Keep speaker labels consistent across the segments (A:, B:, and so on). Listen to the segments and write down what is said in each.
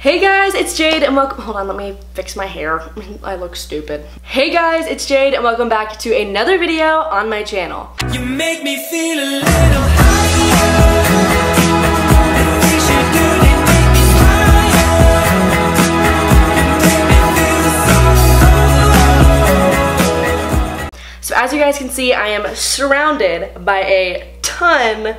A: Hey guys, it's Jade and welcome- hold on, let me fix my hair. I look stupid. Hey guys, it's Jade and welcome back to another video on my channel.
B: You make me feel a little higher. The things you do, they make me higher. Make me feel so
A: So as you guys can see, I am surrounded by a ton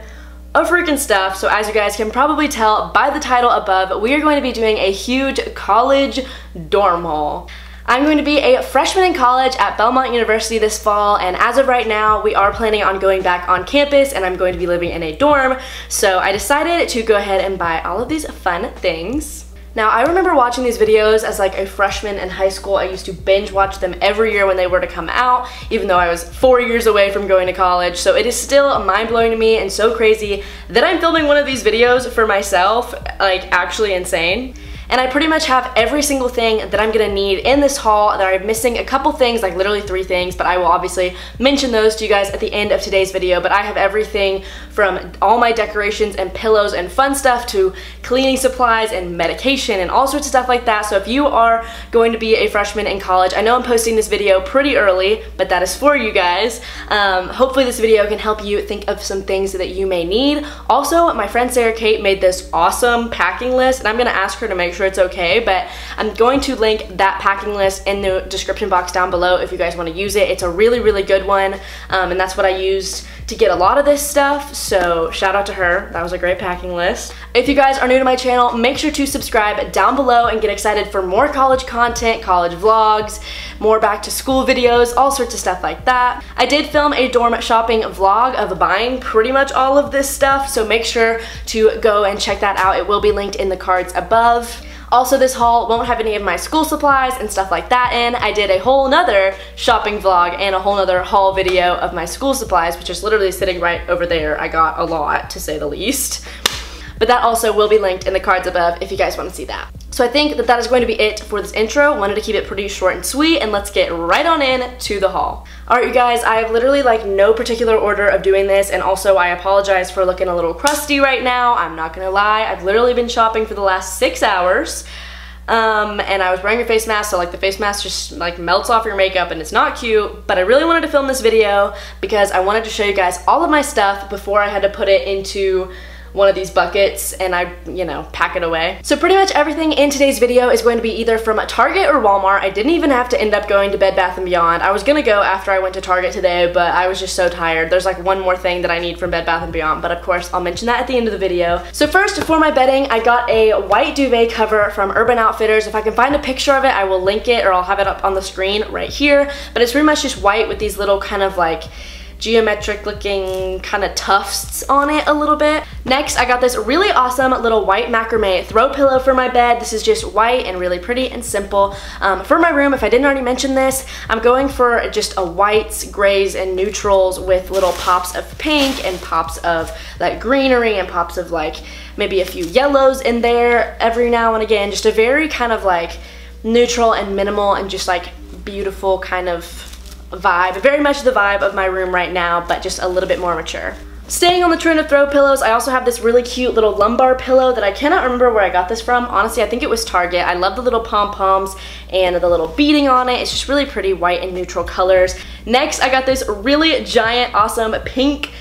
A: of freaking stuff. So as you guys can probably tell by the title above, we are going to be doing a huge college dorm haul. I'm going to be a freshman in college at Belmont University this fall, and as of right now, we are planning on going back on campus and I'm going to be living in a dorm. So I decided to go ahead and buy all of these fun things. Now, I remember watching these videos as like a freshman in high school. I used to binge watch them every year when they were to come out, even though I was four years away from going to college. So it is still mind-blowing to me and so crazy that I'm filming one of these videos for myself, like actually insane and I pretty much have every single thing that I'm gonna need in this haul that I'm missing a couple things, like literally three things, but I will obviously mention those to you guys at the end of today's video, but I have everything from all my decorations and pillows and fun stuff to cleaning supplies and medication and all sorts of stuff like that, so if you are going to be a freshman in college, I know I'm posting this video pretty early, but that is for you guys. Um, hopefully this video can help you think of some things that you may need. Also, my friend Sarah Kate made this awesome packing list, and I'm gonna ask her to make sure it's okay, but I'm going to link that packing list in the description box down below if you guys want to use it. It's a really, really good one, um, and that's what I used to get a lot of this stuff, so shout out to her. That was a great packing list. If you guys are new to my channel, make sure to subscribe down below and get excited for more college content, college vlogs, more back to school videos, all sorts of stuff like that. I did film a dorm shopping vlog of buying pretty much all of this stuff, so make sure to go and check that out. It will be linked in the cards above. Also, this haul won't have any of my school supplies and stuff like that in. I did a whole nother shopping vlog and a whole nother haul video of my school supplies, which is literally sitting right over there. I got a lot, to say the least. But that also will be linked in the cards above if you guys want to see that. So I think that that is going to be it for this intro. Wanted to keep it pretty short and sweet and let's get right on in to the haul. Alright you guys, I have literally like no particular order of doing this and also I apologize for looking a little crusty right now. I'm not gonna lie, I've literally been shopping for the last six hours. Um, and I was wearing a face mask, so like the face mask just like melts off your makeup and it's not cute, but I really wanted to film this video because I wanted to show you guys all of my stuff before I had to put it into one of these buckets and I, you know, pack it away. So pretty much everything in today's video is going to be either from Target or Walmart. I didn't even have to end up going to Bed Bath & Beyond. I was gonna go after I went to Target today, but I was just so tired. There's like one more thing that I need from Bed Bath & Beyond, but of course I'll mention that at the end of the video. So first, for my bedding, I got a white duvet cover from Urban Outfitters. If I can find a picture of it, I will link it or I'll have it up on the screen right here. But it's pretty much just white with these little kind of like geometric looking kind of tufts on it a little bit. Next, I got this really awesome little white macrame throw pillow for my bed. This is just white and really pretty and simple. Um, for my room, if I didn't already mention this, I'm going for just a whites, grays, and neutrals with little pops of pink and pops of like greenery and pops of like maybe a few yellows in there every now and again. Just a very kind of like neutral and minimal and just like beautiful kind of vibe, very much the vibe of my room right now, but just a little bit more mature. Staying on the trend of throw pillows, I also have this really cute little lumbar pillow that I cannot remember where I got this from. Honestly, I think it was Target. I love the little pom-poms and the little beading on it. It's just really pretty white and neutral colors. Next, I got this really giant, awesome pink,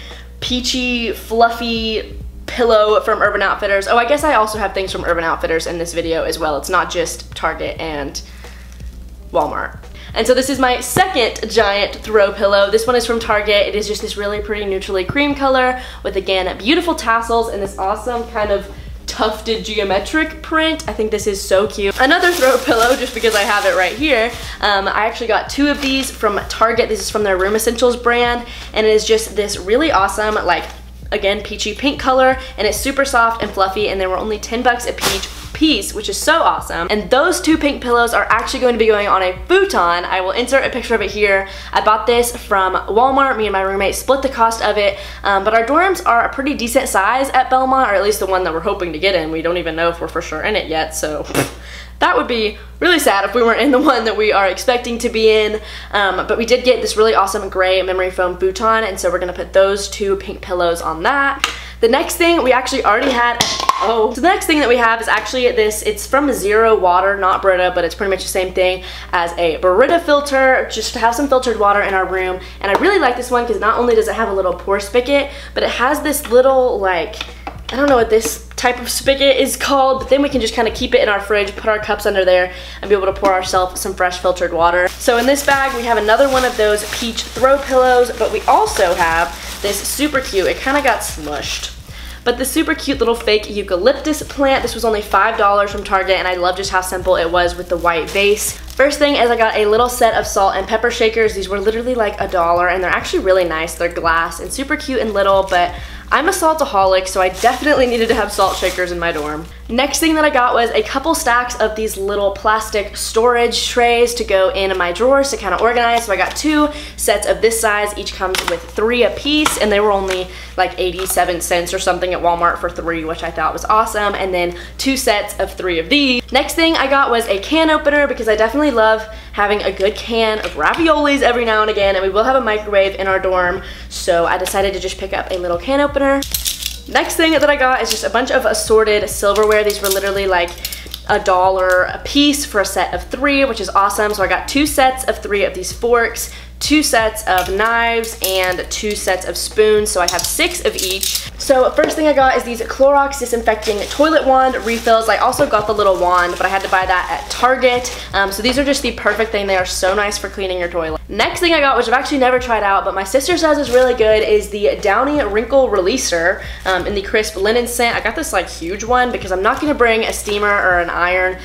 A: peachy, fluffy pillow from Urban Outfitters. Oh, I guess I also have things from Urban Outfitters in this video as well. It's not just Target and Walmart. And so this is my second giant throw pillow. This one is from Target. It is just this really pretty neutrally cream color with, again, beautiful tassels and this awesome kind of tufted geometric print. I think this is so cute. Another throw pillow, just because I have it right here. Um, I actually got two of these from Target. This is from their Room Essentials brand, and it is just this really awesome, like, again, peachy pink color, and it's super soft and fluffy, and they were only 10 bucks a peach piece, which is so awesome. And those two pink pillows are actually going to be going on a futon. I will insert a picture of it here. I bought this from Walmart. Me and my roommate split the cost of it, um, but our dorms are a pretty decent size at Belmont, or at least the one that we're hoping to get in. We don't even know if we're for sure in it yet, so that would be really sad if we weren't in the one that we are expecting to be in. Um, but we did get this really awesome gray memory foam futon, and so we're gonna put those two pink pillows on that. The next thing we actually already had, oh. So the next thing that we have is actually this, it's from Zero Water, not Brita, but it's pretty much the same thing as a Brita filter, just to have some filtered water in our room. And I really like this one because not only does it have a little pour spigot, but it has this little like, I don't know what this type of spigot is called, but then we can just kind of keep it in our fridge, put our cups under there, and be able to pour ourselves some fresh filtered water. So in this bag, we have another one of those peach throw pillows, but we also have this super cute, it kind of got smushed. But the super cute little fake eucalyptus plant, this was only $5 from Target and I love just how simple it was with the white vase. First thing is I got a little set of salt and pepper shakers. These were literally like a dollar and they're actually really nice. They're glass and super cute and little, but I'm a saltaholic, so I definitely needed to have salt shakers in my dorm. Next thing that I got was a couple stacks of these little plastic storage trays to go in my drawers to kind of organize. So I got two sets of this size. Each comes with three a piece, and they were only like 87 cents or something at Walmart for three, which I thought was awesome. And then two sets of three of these. Next thing I got was a can opener because I definitely love having a good can of raviolis every now and again, and we will have a microwave in our dorm, so I decided to just pick up a little can opener. Next thing that I got is just a bunch of assorted silverware. These were literally like a dollar a piece for a set of three, which is awesome. So I got two sets of three of these forks, two sets of knives, and two sets of spoons. So I have six of each. So first thing I got is these Clorox disinfecting toilet wand refills. I also got the little wand, but I had to buy that at Target. Um, so these are just the perfect thing. They are so nice for cleaning your toilet. Next thing I got, which I've actually never tried out, but my sister says is really good, is the Downy Wrinkle Releaser um, in the crisp linen scent. I got this like huge one because I'm not gonna bring a steamer or an iron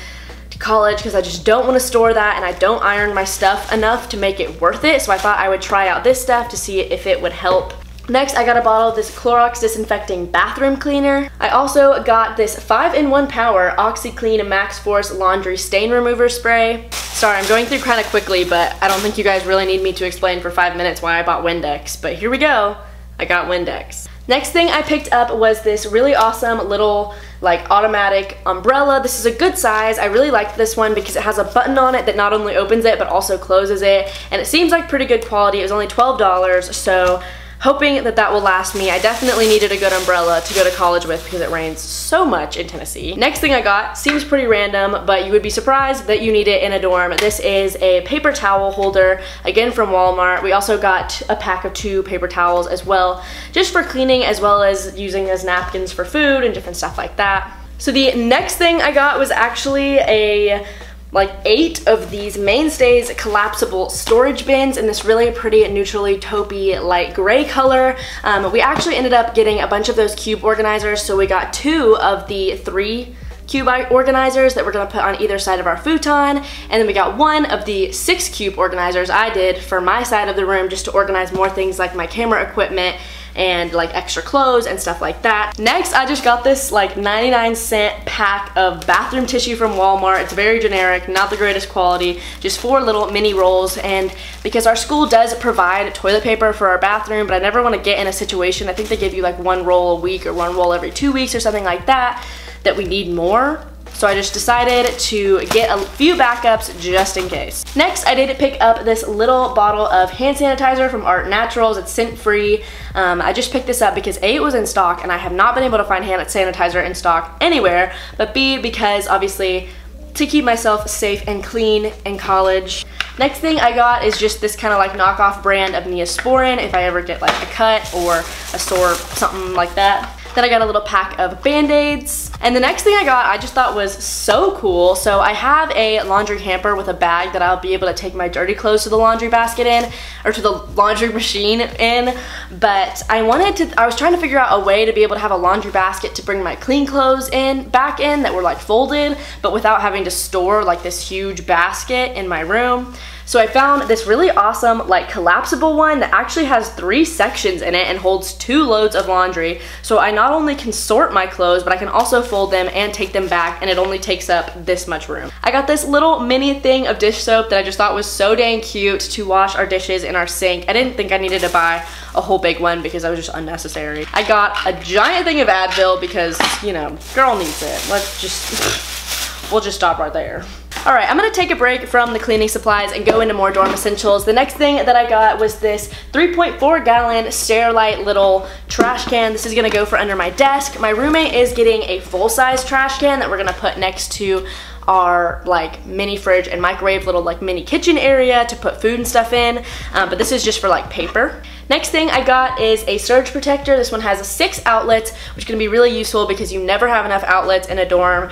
A: college because I just don't want to store that and I don't iron my stuff enough to make it worth it. So I thought I would try out this stuff to see if it would help Next, I got a bottle of this Clorox Disinfecting Bathroom Cleaner. I also got this 5-in-1 Power OxiClean Max Force Laundry Stain Remover Spray. Sorry, I'm going through kind of quickly, but I don't think you guys really need me to explain for five minutes why I bought Windex. But here we go. I got Windex. Next thing I picked up was this really awesome little like automatic umbrella. This is a good size. I really like this one because it has a button on it that not only opens it but also closes it and it seems like pretty good quality. It was only $12 so hoping that that will last me. I definitely needed a good umbrella to go to college with because it rains so much in Tennessee. Next thing I got seems pretty random, but you would be surprised that you need it in a dorm. This is a paper towel holder, again from Walmart. We also got a pack of two paper towels as well, just for cleaning as well as using as napkins for food and different stuff like that. So the next thing I got was actually a like eight of these Mainstays collapsible storage bins in this really pretty neutrally taupey light gray color. Um, we actually ended up getting a bunch of those cube organizers, so we got two of the three cube organizers that we're gonna put on either side of our futon. And then we got one of the six cube organizers I did for my side of the room just to organize more things like my camera equipment and like extra clothes and stuff like that. Next, I just got this like 99 cent pack of bathroom tissue from Walmart. It's very generic, not the greatest quality, just four little mini rolls. And because our school does provide toilet paper for our bathroom, but I never wanna get in a situation, I think they give you like one roll a week or one roll every two weeks or something like that, that we need more. So I just decided to get a few backups just in case. Next, I did pick up this little bottle of hand sanitizer from Art Naturals. It's scent free. Um, I just picked this up because A, it was in stock and I have not been able to find hand sanitizer in stock anywhere, but B, because obviously to keep myself safe and clean in college. Next thing I got is just this kind of like knockoff brand of Neosporin if I ever get like a cut or a sore, something like that. Then I got a little pack of band-aids. And the next thing I got I just thought was so cool. So I have a laundry hamper with a bag that I'll be able to take my dirty clothes to the laundry basket in or to the laundry machine in. But I wanted to, I was trying to figure out a way to be able to have a laundry basket to bring my clean clothes in, back in that were like folded, but without having to store like this huge basket in my room. So I found this really awesome like collapsible one that actually has three sections in it and holds two loads of laundry. So I not only can sort my clothes, but I can also fold them and take them back and it only takes up this much room. I got this little mini thing of dish soap that I just thought was so dang cute to wash our dishes in our sink. I didn't think I needed to buy a whole big one because I was just unnecessary. I got a giant thing of Advil because, you know, girl needs it. Let's just, we'll just stop right there. All right, I'm gonna take a break from the cleaning supplies and go into more dorm essentials. The next thing that I got was this 3.4 gallon Sterilite little trash can. This is gonna go for under my desk. My roommate is getting a full size trash can that we're gonna put next to our like mini fridge and microwave little like mini kitchen area to put food and stuff in um, but this is just for like paper next thing I got is a surge protector this one has six outlets which is gonna be really useful because you never have enough outlets in a dorm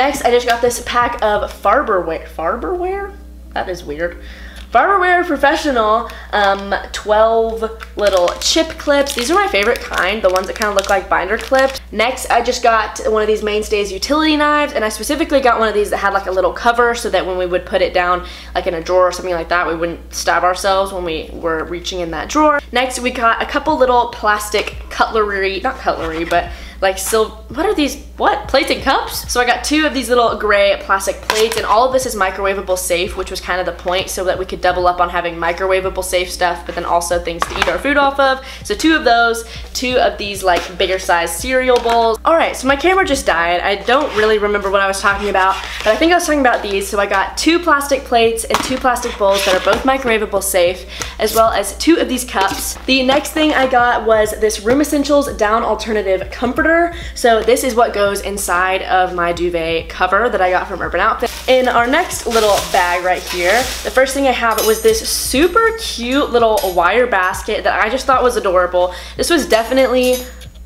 A: next I just got this pack of Farberware Farberware that is weird Farberware Professional um, 12 little chip clips. These are my favorite kind, the ones that kind of look like binder clips. Next, I just got one of these Mainstays utility knives, and I specifically got one of these that had like a little cover so that when we would put it down like in a drawer or something like that, we wouldn't stab ourselves when we were reaching in that drawer. Next, we got a couple little plastic cutlery, not cutlery, but like silver, what are these, what, plates and cups? So I got two of these little gray plastic plates and all of this is microwavable safe, which was kind of the point so that we could double up on having microwavable safe stuff, but then also things to eat our food off of. So two of those, two of these like bigger size cereal bowls. All right, so my camera just died. I don't really remember what I was talking about, but I think I was talking about these. So I got two plastic plates and two plastic bowls that are both microwavable safe, as well as two of these cups. The next thing I got was this Room Essentials Down Alternative Comforter so this is what goes inside of my duvet cover that I got from Urban Outfitters. In our next little bag right here, the first thing I have was this super cute little wire basket that I just thought was adorable. This was definitely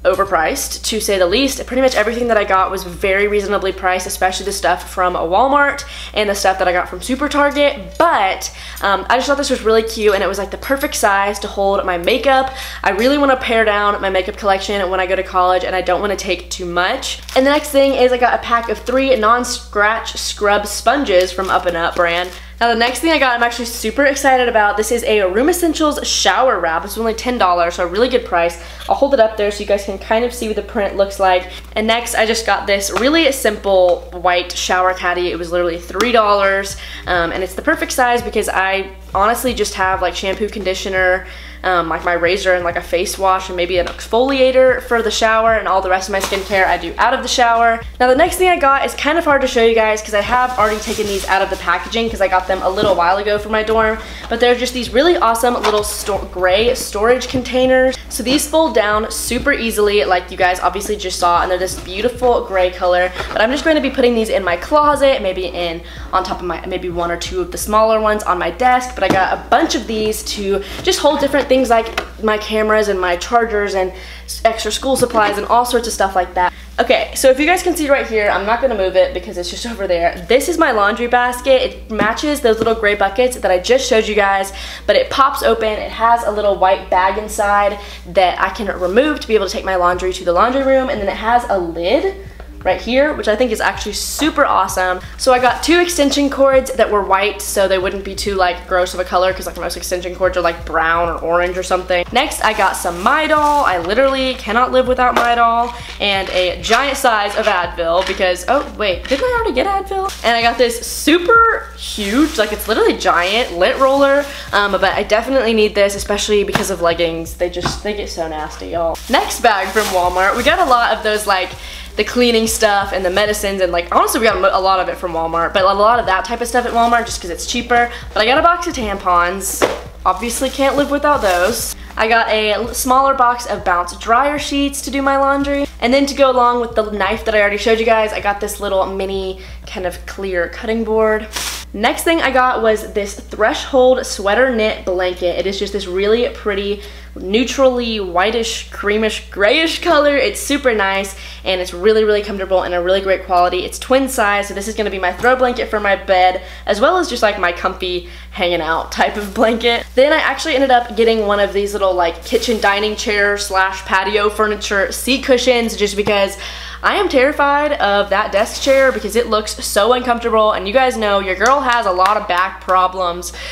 A: overpriced to say the least. Pretty much everything that I got was very reasonably priced, especially the stuff from Walmart and the stuff that I got from Super Target, but um, I just thought this was really cute and it was like the perfect size to hold my makeup. I really want to pare down my makeup collection when I go to college and I don't want to take too much. And the next thing is I got a pack of three non-scratch scrub sponges from Up and Up brand. Now the next thing I got I'm actually super excited about. This is a Room Essentials shower wrap. Was only $10, so a really good price. I'll hold it up there so you guys can kind of see what the print looks like. And next I just got this really simple white shower caddy. It was literally $3 um, and it's the perfect size because I honestly just have like shampoo, conditioner, um, like my razor and like a face wash and maybe an exfoliator for the shower and all the rest of my skincare I do out of the shower. Now the next thing I got is kind of hard to show you guys because I have already taken these out of the packaging because I got them a little while ago for my dorm, but they're just these really awesome little sto gray storage containers. So these fold down super easily like you guys obviously just saw and they're this beautiful gray color, but I'm just going to be putting these in my closet, maybe in on top of my, maybe one or two of the smaller ones on my desk, but I got a bunch of these to just hold different things like my cameras and my chargers and extra school supplies and all sorts of stuff like that. Okay, so if you guys can see right here, I'm not gonna move it because it's just over there. This is my laundry basket. It matches those little gray buckets that I just showed you guys, but it pops open. It has a little white bag inside that I can remove to be able to take my laundry to the laundry room, and then it has a lid right here, which I think is actually super awesome. So I got two extension cords that were white so they wouldn't be too like gross of a color because like most extension cords are like brown or orange or something. Next, I got some Midol. I literally cannot live without Midol and a giant size of Advil because, oh wait, didn't I already get Advil? And I got this super huge, like it's literally giant lint roller, um, but I definitely need this, especially because of leggings. They just, they get so nasty, y'all. Next bag from Walmart, we got a lot of those like the cleaning stuff and the medicines and like honestly we got a lot of it from Walmart but a lot of that type of stuff at Walmart just because it's cheaper. But I got a box of tampons. Obviously can't live without those. I got a smaller box of Bounce dryer sheets to do my laundry. And then to go along with the knife that I already showed you guys I got this little mini kind of clear cutting board Next thing I got was this Threshold sweater knit blanket. It is just this really pretty, neutrally whitish, creamish, grayish color. It's super nice and it's really, really comfortable and a really great quality. It's twin size, so this is gonna be my throw blanket for my bed, as well as just like my comfy hanging out type of blanket. Then I actually ended up getting one of these little like kitchen dining chair slash patio furniture seat cushions just because I am terrified of that desk chair because it looks so uncomfortable and you guys know your girl has a lot of back problems.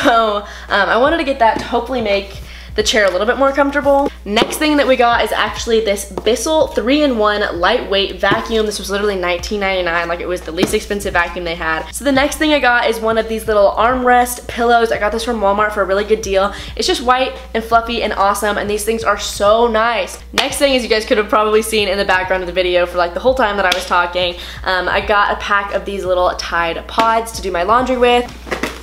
A: So um, I wanted to get that to hopefully make the chair a little bit more comfortable. Next thing that we got is actually this Bissell 3-in-1 lightweight vacuum. This was literally $19.99, like it was the least expensive vacuum they had. So the next thing I got is one of these little armrest pillows. I got this from Walmart for a really good deal. It's just white and fluffy and awesome, and these things are so nice. Next thing is you guys could have probably seen in the background of the video for like the whole time that I was talking, um, I got a pack of these little Tide Pods to do my laundry with.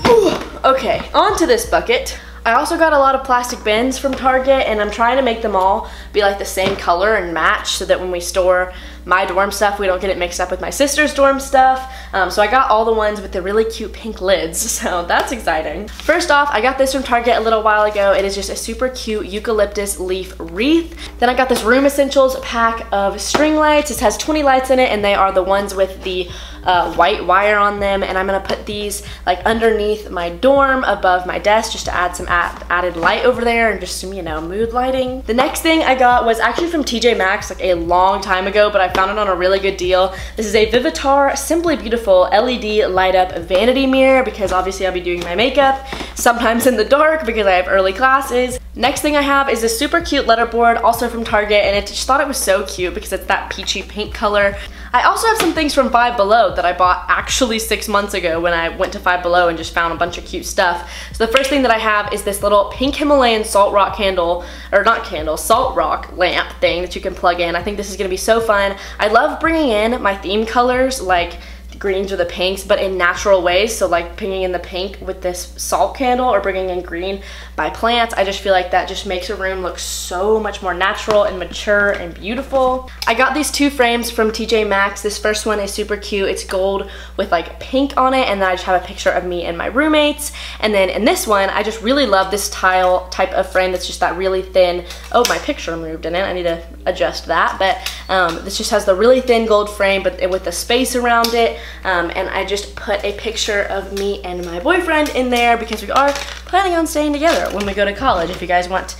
A: Ooh, okay, onto this bucket. I also got a lot of plastic bins from Target and I'm trying to make them all be like the same color and match so that when we store my dorm stuff, we don't get it mixed up with my sister's dorm stuff. Um, so I got all the ones with the really cute pink lids, so that's exciting. First off, I got this from Target a little while ago. It is just a super cute eucalyptus leaf wreath. Then I got this Room Essentials pack of string lights. This has 20 lights in it and they are the ones with the uh, white wire on them and I'm gonna put these like underneath my dorm above my desk just to add some ad added light over there and just some you know mood lighting. The next thing I got was actually from TJ Maxx like a long time ago but I found it on a really good deal. This is a Vivitar Simply Beautiful LED light up vanity mirror because obviously I'll be doing my makeup sometimes in the dark because I have early classes. Next thing I have is this super cute letterboard also from Target and I just thought it was so cute because it's that peachy pink color. I also have some things from Five Below that I bought actually six months ago when I went to Five Below and just found a bunch of cute stuff. So the first thing that I have is this little pink Himalayan salt rock candle, or not candle, salt rock lamp thing that you can plug in. I think this is gonna be so fun. I love bringing in my theme colors like greens or the pinks, but in natural ways. So like bringing in the pink with this salt candle or bringing in green by plants. I just feel like that just makes a room look so much more natural and mature and beautiful. I got these two frames from TJ Maxx. This first one is super cute. It's gold with like pink on it and then I just have a picture of me and my roommates. And then in this one, I just really love this tile type of frame that's just that really thin, oh my picture moved in it. I need to adjust that. But um, this just has the really thin gold frame but with the space around it. Um, and I just put a picture of me and my boyfriend in there because we are planning on staying together when we go to college. If you guys want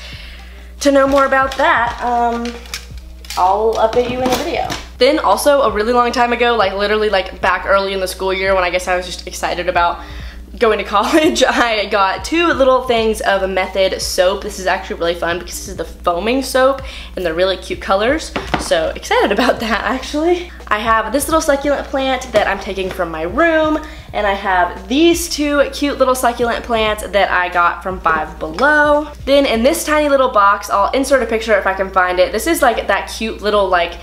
A: to know more about that, um, I'll update you in a video. Then also a really long time ago, like literally like back early in the school year when I guess I was just excited about going to college, I got two little things of a Method soap. This is actually really fun because this is the foaming soap and they're really cute colors. So excited about that actually. I have this little succulent plant that I'm taking from my room and I have these two cute little succulent plants that I got from Five Below. Then in this tiny little box, I'll insert a picture if I can find it. This is like that cute little like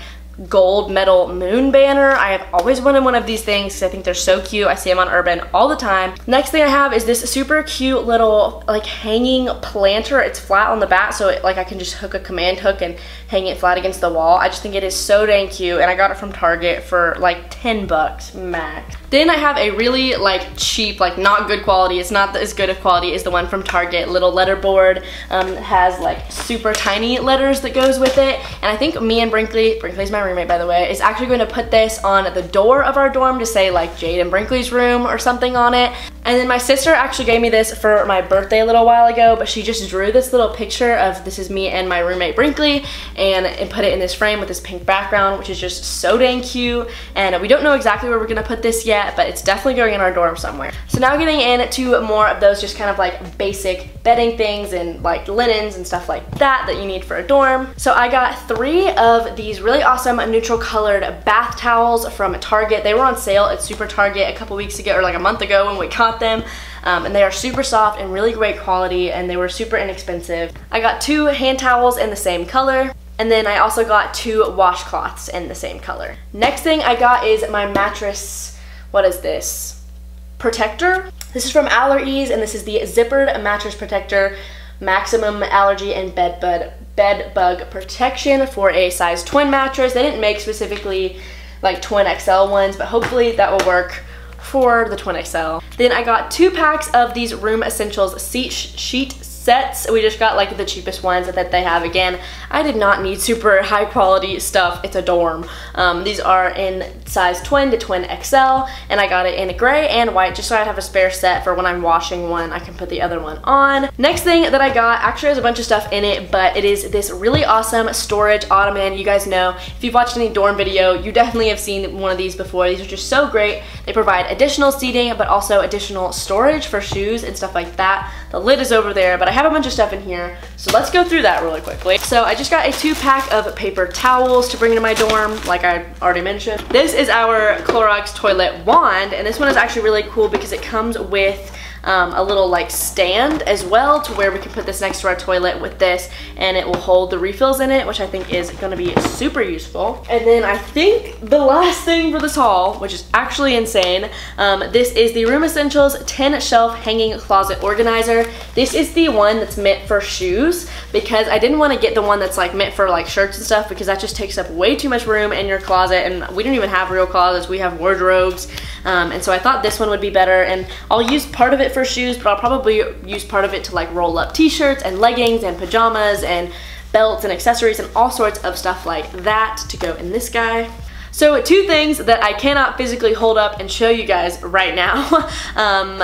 A: gold metal moon banner. I have always wanted one of these things because I think they're so cute. I see them on Urban all the time. Next thing I have is this super cute little like hanging planter. It's flat on the back so it, like I can just hook a command hook and hang it flat against the wall. I just think it is so dang cute and I got it from Target for like 10 bucks max. Then I have a really like cheap, like not good quality. It's not as good of quality as the one from Target. Little letterboard um, has like super tiny letters that goes with it. And I think me and Brinkley, Brinkley's my roommate by the way, is actually going to put this on the door of our dorm to say like Jade and Brinkley's room or something on it. And then my sister actually gave me this for my birthday a little while ago, but she just drew this little picture of this is me and my roommate Brinkley and, and put it in this frame with this pink background, which is just so dang cute. And we don't know exactly where we're gonna put this yet, but it's definitely going in our dorm somewhere. So now getting into more of those just kind of like basic bedding things and like linens and stuff like that that you need for a dorm. So I got three of these really awesome neutral colored bath towels from Target. They were on sale at Super Target a couple weeks ago or like a month ago when we got them. Um, and they are super soft and really great quality and they were super inexpensive. I got two hand towels in the same color. And then I also got two washcloths in the same color. Next thing I got is my mattress, what is this? Protector. This is from Allerease and this is the zippered mattress protector maximum allergy and bed bug, bed bug protection for a size twin mattress. They didn't make specifically like twin XL ones, but hopefully that will work for the twin XL. Then I got two packs of these Room Essentials seat sheet sets. We just got like the cheapest ones that they have. Again, I did not need super high quality stuff. It's a dorm. Um, these are in size twin to twin XL and I got it in a gray and white just so I'd have a spare set for when I'm washing one I can put the other one on. Next thing that I got actually has a bunch of stuff in it but it is this really awesome storage ottoman. You guys know if you've watched any dorm video you definitely have seen one of these before. These are just so great. They provide additional seating but also additional storage for shoes and stuff like that. The lid is over there but I have a bunch of stuff in here, so let's go through that really quickly. So I just got a two pack of paper towels to bring into my dorm, like I already mentioned. This is our Clorox toilet wand, and this one is actually really cool because it comes with um, a little like stand as well to where we can put this next to our toilet with this and it will hold the refills in it which I think is going to be super useful. And then I think the last thing for this haul which is actually insane um, this is the Room Essentials 10 shelf hanging closet organizer. This is the one that's meant for shoes because I didn't want to get the one that's like meant for like shirts and stuff because that just takes up way too much room in your closet and we don't even have real closets we have wardrobes. Um, and so I thought this one would be better and I'll use part of it for shoes, but I'll probably use part of it to like roll up t-shirts and leggings and pajamas and belts and accessories and all sorts of stuff like that to go in this guy. So two things that I cannot physically hold up and show you guys right now. um,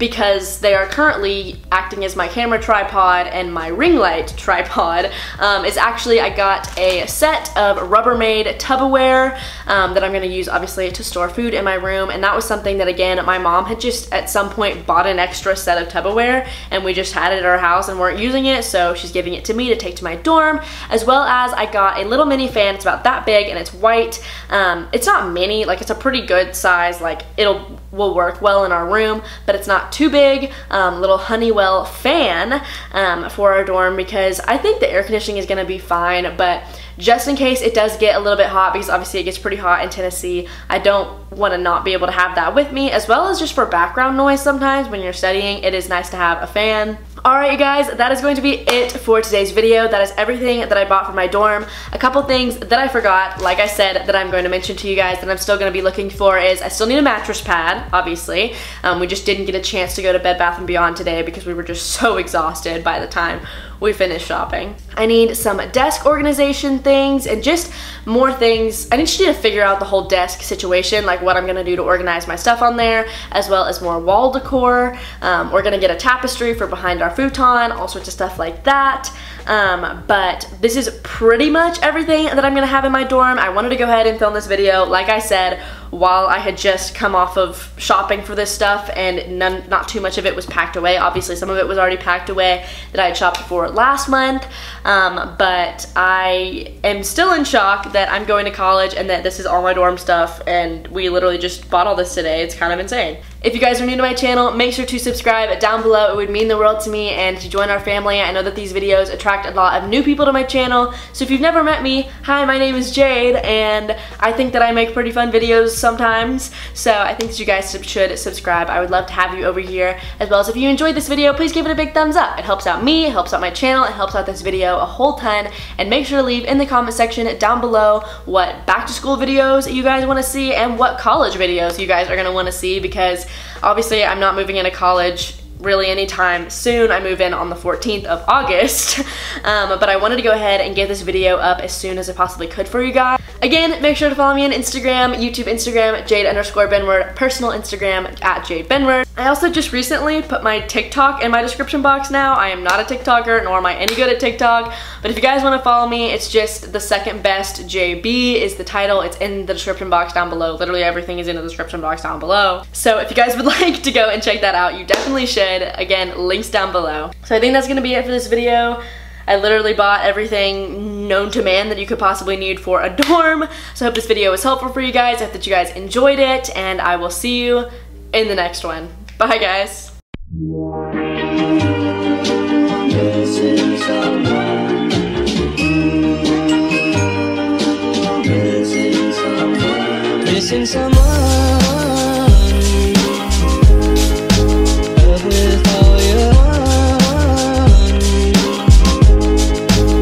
A: because they are currently acting as my camera tripod and my ring light tripod. Um, is actually I got a set of Rubbermaid Tupperware um, that I'm going to use obviously to store food in my room. And that was something that again my mom had just at some point bought an extra set of Tupperware and we just had it at our house and weren't using it. So she's giving it to me to take to my dorm as well as I got a little mini fan. It's about that big and it's white. Um, it's not mini. Like it's a pretty good size. Like it'll will work well in our room but it's not too big, um, little Honeywell fan um, for our dorm because I think the air conditioning is gonna be fine, but just in case it does get a little bit hot because obviously it gets pretty hot in Tennessee. I don't want to not be able to have that with me as well as just for background noise sometimes when you're studying it is nice to have a fan. Alright you guys, that is going to be it for today's video. That is everything that I bought for my dorm. A couple things that I forgot, like I said, that I'm going to mention to you guys that I'm still going to be looking for is I still need a mattress pad, obviously. Um, we just didn't get a chance to go to Bed Bath & Beyond today because we were just so exhausted by the time we finished shopping. I need some desk organization things and just more things. I need to figure out the whole desk situation, like what I'm gonna do to organize my stuff on there, as well as more wall decor. Um, we're gonna get a tapestry for behind our futon, all sorts of stuff like that. Um, but this is pretty much everything that I'm gonna have in my dorm. I wanted to go ahead and film this video, like I said, while I had just come off of shopping for this stuff and none, not too much of it was packed away. Obviously, some of it was already packed away that I had shopped for last month, um, but I am still in shock that I'm going to college and that this is all my dorm stuff and we literally just bought all this today. It's kind of insane. If you guys are new to my channel, make sure to subscribe down below. It would mean the world to me and to join our family. I know that these videos attract a lot of new people to my channel. So if you've never met me, hi, my name is Jade and I think that I make pretty fun videos sometimes. So I think that you guys should subscribe. I would love to have you over here. As well as if you enjoyed this video, please give it a big thumbs up. It helps out me, it helps out my channel, it helps out this video a whole ton. And make sure to leave in the comment section down below what back to school videos you guys want to see and what college videos you guys are going to want to see because Obviously, I'm not moving into college really anytime soon. I move in on the 14th of August, um, but I wanted to go ahead and get this video up as soon as I possibly could for you guys. Again, make sure to follow me on Instagram, YouTube Instagram, Jade underscore Benward, personal Instagram at Jade Benward. I also just recently put my TikTok in my description box now. I am not a TikToker, nor am I any good at TikTok, but if you guys want to follow me, it's just the second best JB is the title. It's in the description box down below. Literally everything is in the description box down below. So if you guys would like to go and check that out, you definitely should. Again, links down below. So I think that's gonna be it for this video. I literally bought everything known to man that you could possibly need for a dorm. So I hope this video was helpful for you guys. I hope that you guys enjoyed it and I will see you in the next one. Bye guys.
B: Missing someone.